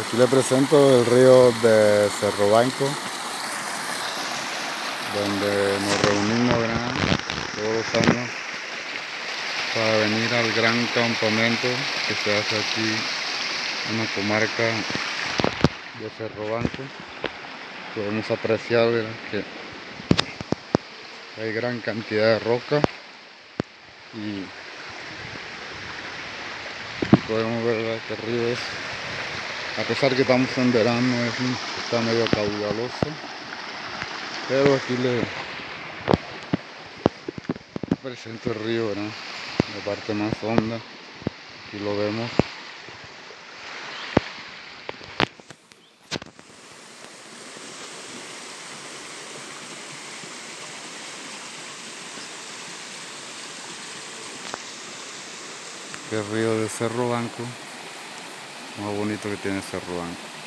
Aquí le presento el río de Cerro Banco, donde nos reunimos todos los años para venir al gran campamento que se hace aquí en la comarca de Cerro Banco. Podemos apreciar que hay gran cantidad de roca y, podemos ver que el río es a pesar que estamos en verano, está medio caudaloso, pero aquí le presento el río, ¿verdad? la parte más honda, aquí lo vemos. El río de Cerro Banco más bonito que tiene Cerro Banco.